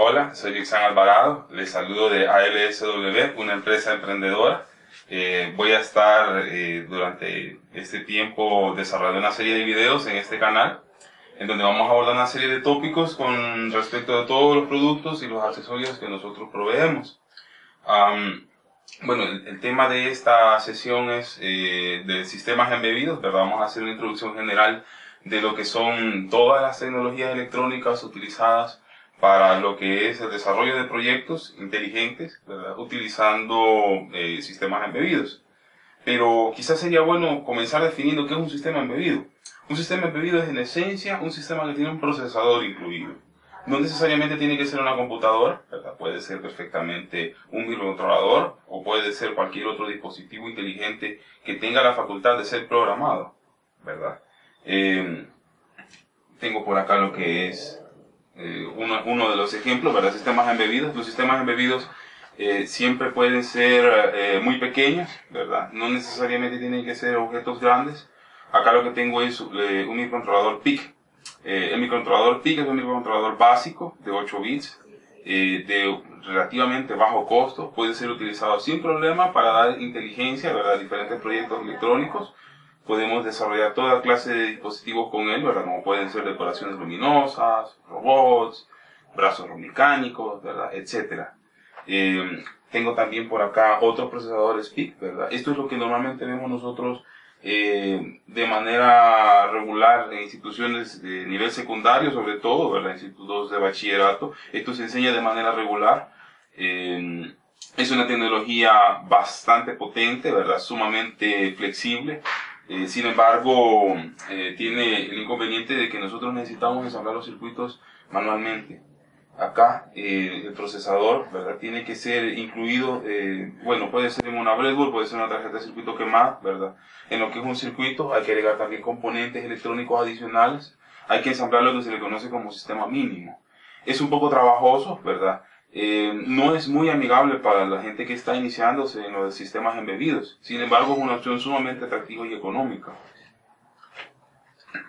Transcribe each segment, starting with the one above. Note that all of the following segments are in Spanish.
Hola, soy Vixan Alvarado, les saludo de ALSW, una empresa emprendedora. Eh, voy a estar eh, durante este tiempo desarrollando una serie de videos en este canal, en donde vamos a abordar una serie de tópicos con respecto a todos los productos y los accesorios que nosotros proveemos. bueno, el, tema de esta sesión es eh, de sistemas embebidos, pero vamos a hacer una introducción general de lo que son todas las tecnologías electrónicas utilizadas para lo que es el desarrollo de proyectos inteligentes, utilizando eh, sistemas embebidos. Pero quizás sería bueno comenzar definiendo qué es un sistema embebido. Un sistema embebido es en esencia un sistema que tiene un procesador incluido. No necesariamente tiene que ser una computadora, puede ser perfectamente un microcontrolador o puede ser cualquier otro dispositivo inteligente que tenga la facultad de ser programado. ¿verdad? Eh, tengo por acá lo que es eh, uno, uno, de los ejemplos, ¿verdad? Sistemas embebidos. Los sistemas embebidos eh, siempre pueden ser eh, muy pequeños, ¿verdad? No necesariamente tienen que ser objetos grandes. Acá lo que tengo es un microcontrolador PIC. el microcontrolador PIC es un microcontrolador básico de 8 bits, de relativamente bajo costo. Puede ser utilizado sin problema para dar inteligencia. A diferentes proyectos electrónicos podemos desarrollar toda clase de dispositivos con él, ¿verdad? Como pueden ser decoraciones luminosas, robots, brazos mecánicos, ¿verdad? Etcétera. Eh, tengo también por acá otros procesadores PIC, ¿verdad? Esto es lo que normalmente vemos nosotros eh, de manera regular en instituciones de nivel secundario, sobre todo, ¿verdad? Institutos de bachillerato. Esto se enseña de manera regular. Eh, es una tecnología bastante potente, ¿verdad? Sumamente flexible. Eh, sin embargo, eh, tiene el inconveniente de que nosotros necesitamos ensamblar los circuitos manualmente. Acá eh, el procesador ¿verdad? tiene que ser incluido, bueno, puede ser en una breadboard, puede ser una tarjeta de circuito quemada, ¿verdad? En lo que es un circuito hay que agregar también componentes electrónicos adicionales, hay que ensamblar lo que se le conoce como sistema mínimo. Es un poco trabajoso, ¿verdad? Eh, no es muy amigable para la gente que está iniciándose en los sistemas embebidos. Sin embargo, es una opción sumamente atractiva y económica.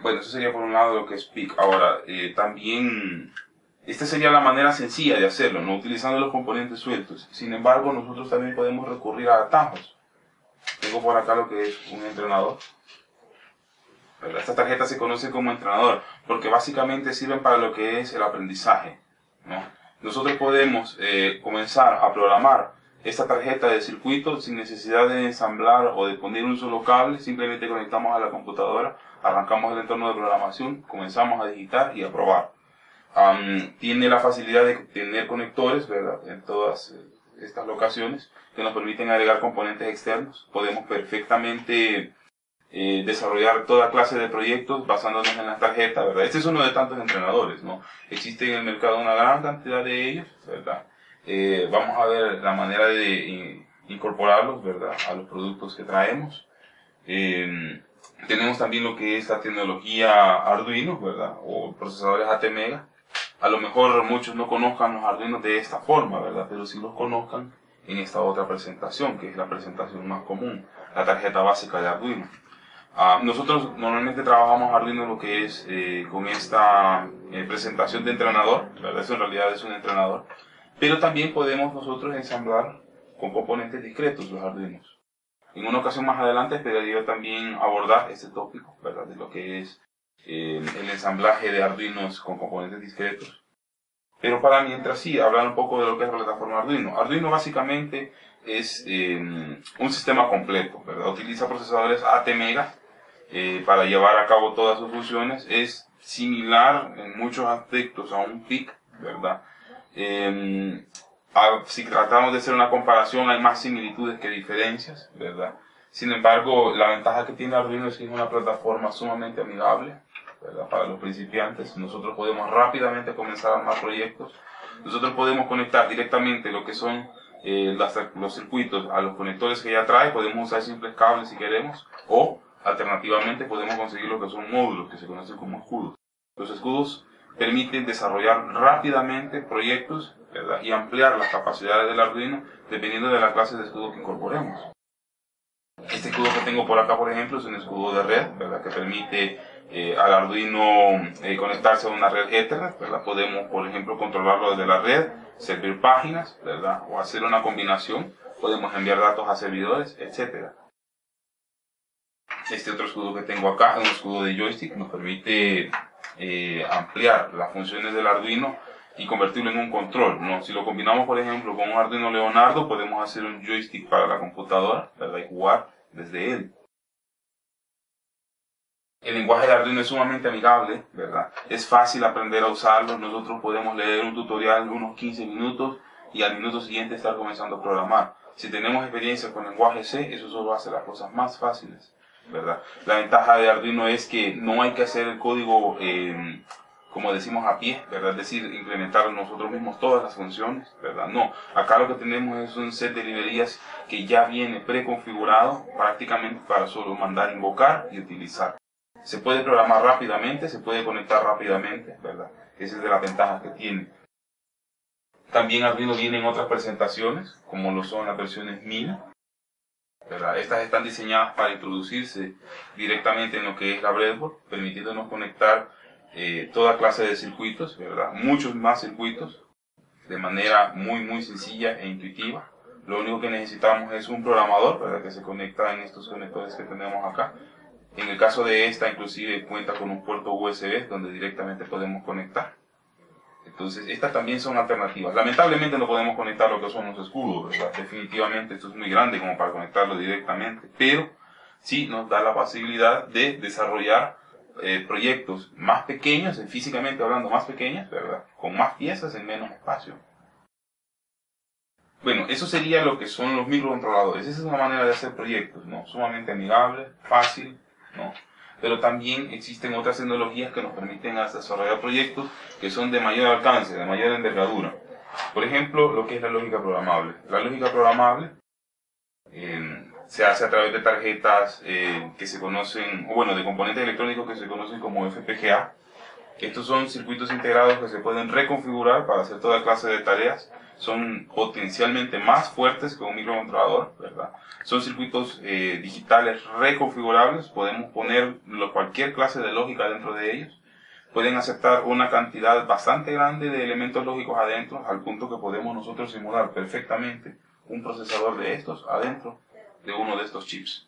Bueno, eso sería por un lado lo que es PIC. Ahora, eh, también, esta sería la manera sencilla de hacerlo, no utilizando los componentes sueltos. Sin embargo, nosotros también podemos recurrir a atajos. Tengo por acá lo que es un entrenador. Esta tarjeta se conoce como entrenador porque básicamente sirven para lo que es el aprendizaje. ¿no? Nosotros podemos eh, comenzar a programar esta tarjeta de circuito sin necesidad de ensamblar o de poner un solo cable, simplemente conectamos a la computadora, arrancamos el entorno de programación, comenzamos a digitar y a probar. tiene la facilidad de tener conectores, ¿verdad? En todas eh, estas locaciones que nos permiten agregar componentes externos. Podemos perfectamente eh, desarrollar toda clase de proyectos basándonos en las tarjetas, ¿verdad? Este es uno de tantos entrenadores, ¿no? Existe en el mercado una gran cantidad de ellos, ¿verdad? Eh, vamos a ver la manera de incorporarlos, ¿verdad? A los productos que traemos. Eh, tenemos también lo que es la tecnología Arduino, ¿verdad? O procesadores ATmega. A lo mejor muchos no conozcan los Arduinos de esta forma, ¿verdad? Pero sí los conozcan en esta otra presentación, que es la presentación más común, la tarjeta básica de Arduino. Ah, nosotros normalmente trabajamos Arduino lo que es eh, con esta eh, presentación de entrenador, ¿verdad? Eso en realidad es un entrenador, pero también podemos nosotros ensamblar con componentes discretos los Arduinos. En una ocasión más adelante esperaría también abordar este tópico, ¿verdad? De lo que es eh, el ensamblaje de Arduinos con componentes discretos. Pero para mientras sí, hablar un poco de lo que es la plataforma Arduino. Arduino básicamente es un sistema completo, ¿verdad? Utiliza procesadores ATmega eh, para llevar a cabo todas sus funciones es similar en muchos aspectos a un PIC, ¿verdad? Em, si tratamos de hacer una comparación, hay más similitudes que diferencias, ¿verdad? Sin embargo, la ventaja que tiene Arduino es que es una plataforma sumamente amigable, ¿verdad? Para los principiantes, nosotros podemos rápidamente comenzar a armar proyectos. Nosotros podemos conectar directamente lo que son eh, los circuitos a los conectores que ya trae, podemos usar simples cables si queremos, o Alternativamente podemos conseguir lo que son módulos que se conocen como escudos. Los escudos permiten desarrollar rápidamente proyectos y ampliar las capacidades del Arduino dependiendo de la clase de escudo que incorporemos. Este escudo que tengo por acá, por ejemplo, es un escudo de red. Que permite eh, al Arduino eh, conectarse a una red Ethernet, ¿verdad? Podemos, por ejemplo, controlarlo desde la red, servir páginas, ¿verdad? O hacer una combinación, podemos enviar datos a servidores, etcétera. Este otro escudo que tengo acá un escudo de joystick, nos permite eh, ampliar las funciones del Arduino y convertirlo en un control. ¿no? Si lo combinamos, por ejemplo, con un Arduino Leonardo, podemos hacer un joystick para la computadora ¿verdad? y jugar desde él. El lenguaje de Arduino es sumamente amigable, ¿verdad? Es fácil aprender a usarlo. Nosotros podemos leer un tutorial de unos 15 minutos y al minuto siguiente estar comenzando a programar. Si tenemos experiencia con lenguaje C, eso solo hace las cosas más fáciles, ¿verdad? La ventaja de Arduino es que no hay que hacer el código, eh, como decimos, a pie, ¿verdad? Es decir, implementar nosotros mismos todas las funciones, ¿verdad? No, acá lo que tenemos es un set de librerías que ya viene preconfigurado prácticamente para solo mandar invocar y utilizar. Se puede programar rápidamente, se puede conectar rápidamente, ¿verdad? Esa es de las ventajas que tiene. También Arduino viene en otras presentaciones, como lo son las versiones Mini. Estas están diseñadas para introducirse directamente en lo que es la breadboard, permitiéndonos conectar eh, toda clase de circuitos, muchos más circuitos, de manera muy, muy sencilla e intuitiva. Lo único que necesitamos es un programador que se conecta en estos conectores que tenemos acá en el caso de esta, inclusive cuenta con un puerto USB donde directamente podemos conectar. Entonces, estas también son alternativas. Lamentablemente no podemos conectar lo que son los escudos, ¿verdad? Definitivamente esto es muy grande como para conectarlo directamente, pero sí nos da la posibilidad de desarrollar eh, proyectos más pequeños, físicamente hablando más pequeños, ¿verdad? Con más piezas en menos espacio. Bueno, eso sería lo que son los microcontroladores. Esa es una manera de hacer proyectos, ¿no? Sumamente amigable, fácil, pero también existen otras tecnologías que nos permiten desarrollar proyectos que son de mayor alcance, de mayor envergadura. Por ejemplo, lo que es la lógica programable. La lógica programable eh, se hace a través de tarjetas eh, que se conocen, o bueno, de componentes electrónicos que se conocen como FPGA. Estos son circuitos integrados que se pueden reconfigurar para hacer toda clase de tareas son potencialmente más fuertes que un microcontrolador, ¿verdad? Son circuitos eh, digitales reconfigurables, podemos poner cualquier clase de lógica dentro de ellos. Pueden aceptar una cantidad bastante grande de elementos lógicos adentro, al punto que podemos nosotros simular perfectamente un procesador de estos adentro de uno de estos chips.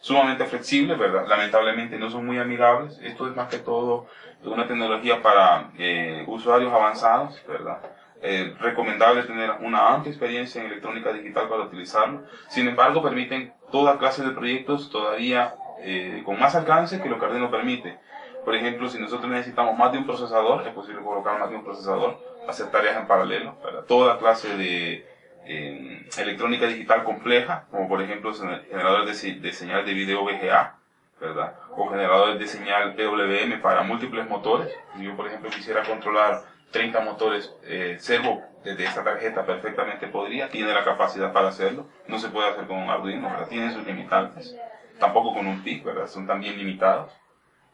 Sumamente flexibles, ¿verdad? Lamentablemente no son muy amigables. Esto es más que todo una tecnología para eh, usuarios avanzados, ¿verdad? Eh, recomendable tener una amplia experiencia en electrónica digital para utilizarlo. Sin embargo, permiten toda clase de proyectos todavía eh, con más alcance que lo que Arduino permite. Por ejemplo, si nosotros necesitamos más de un procesador, es posible colocar más de un procesador, hacer tareas en paralelo para toda clase de electrónica digital compleja, como por ejemplo generadores de, de señal de video VGA, ¿verdad? O generadores de señal PWM para múltiples motores. Yo, por ejemplo, quisiera controlar 30 motores eh, servo desde esta tarjeta perfectamente podría, tiene la capacidad para hacerlo, no se puede hacer con un Arduino, ¿verdad? tiene sus limitantes, tampoco con un PIC, ¿verdad? son también limitados.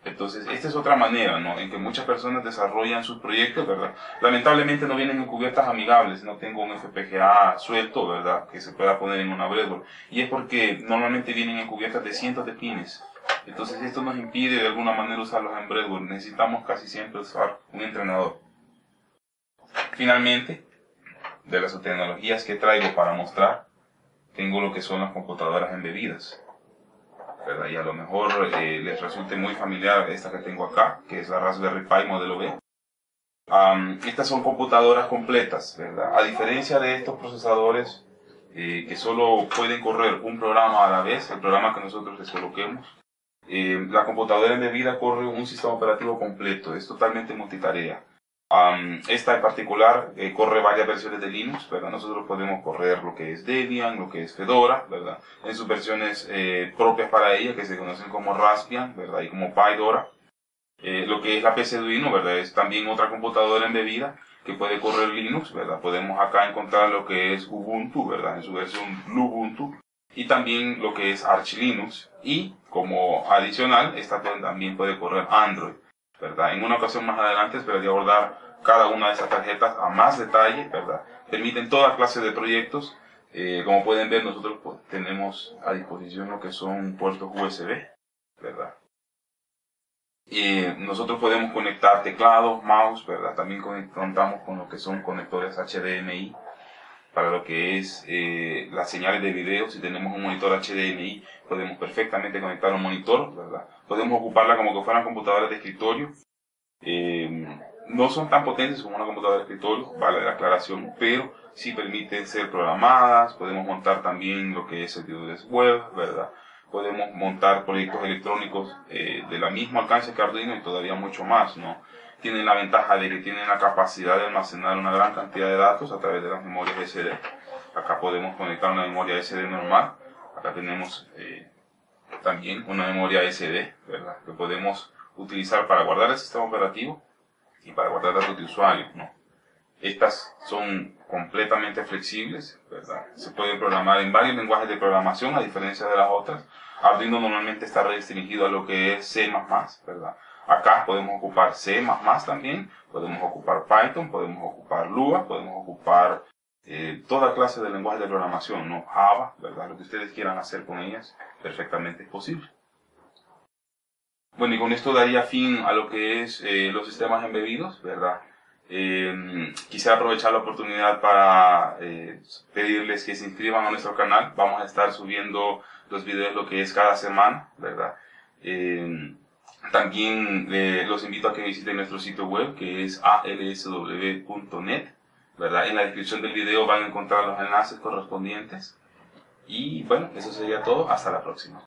Entonces, esta es otra manera, ¿no? En que muchas personas desarrollan sus proyectos, ¿verdad? Lamentablemente no vienen en cubiertas amigables, no tengo un FPGA suelto, ¿verdad? Que se pueda poner en una breadboard. Y es porque normalmente vienen en cubiertas de cientos de pines. Entonces, esto nos impide de alguna manera usarlos en breadboard. Necesitamos casi siempre usar un entrenador. Finalmente, de las tecnologías que traigo para mostrar, tengo lo que son las computadoras embebidas. ¿Verdad? Y a lo mejor eh, les resulte muy familiar esta que tengo acá, que es la Raspberry Pi modelo B. estas son computadoras completas, ¿verdad? A diferencia de estos procesadores eh, que solo pueden correr un programa a la vez, el programa que nosotros les coloquemos, eh, la computadora embebida corre un sistema operativo completo, es totalmente multitarea esta en particular eh, corre varias versiones de Linux, ¿verdad? Nosotros podemos correr lo que es Debian, lo que es Fedora, ¿verdad? En sus versiones eh, propias para ella, que se conocen como Raspbian, ¿verdad? Y como PyDora. Eh, lo que es la PC Arduino, ¿verdad? Es también otra computadora embebida que puede correr Linux, ¿verdad? Podemos acá encontrar lo que es Ubuntu, ¿verdad? En su versión Ubuntu. Y también lo que es Arch Linux. Y como adicional, esta también puede correr Android. ¿verdad? En una ocasión más adelante esperaría abordar cada una de esas tarjetas a más detalle, ¿verdad? Permiten toda clase de proyectos, Eh, como pueden ver, nosotros pues, tenemos a disposición lo que son puertos USB, ¿verdad? Y nosotros podemos conectar teclados, mouse, ¿verdad? También contamos con lo que son conectores HDMI para lo que es eh, las señales de video. Si tenemos un monitor HDMI, podemos perfectamente conectar un monitor, ¿verdad? Podemos ocuparla como que fueran computadoras de escritorio. Eh, no son tan potentes como una computadora de escritorio, vale la aclaración, pero sí permiten ser programadas. Podemos montar también lo que es servidores web, ¿verdad? podemos montar proyectos electrónicos eh, de la mismo alcance que Arduino y todavía mucho más, ¿no? Tienen la ventaja de que tienen la capacidad de almacenar una gran cantidad de datos a través de las memorias SD. Acá podemos conectar una memoria SD normal. Acá tenemos eh, también una memoria SD, ¿verdad? Que podemos utilizar para guardar el sistema operativo y para guardar datos de usuario, ¿no? Estas son completamente flexibles, ¿verdad? Se pueden programar en varios lenguajes de programación a diferencia de las otras. Arduino normalmente está restringido a lo que es C++, ¿verdad? Acá podemos ocupar C++ también, podemos ocupar Python, podemos ocupar Lua, podemos ocupar eh, toda clase de lenguajes de programación, ¿no? Java, ¿verdad? Lo que ustedes quieran hacer con ellas, perfectamente es posible. Bueno, y con esto daría fin a lo que es eh, los sistemas embebidos, ¿verdad? Eh, quisiera aprovechar la oportunidad para eh, pedirles que se inscriban a nuestro canal. Vamos a estar subiendo los videos lo que es cada semana, ¿verdad? Eh, también los invito a que visiten nuestro sitio web que es alsw.net, ¿verdad? En la descripción del video van a encontrar los enlaces correspondientes. Y bueno, eso sería todo. Hasta la próxima.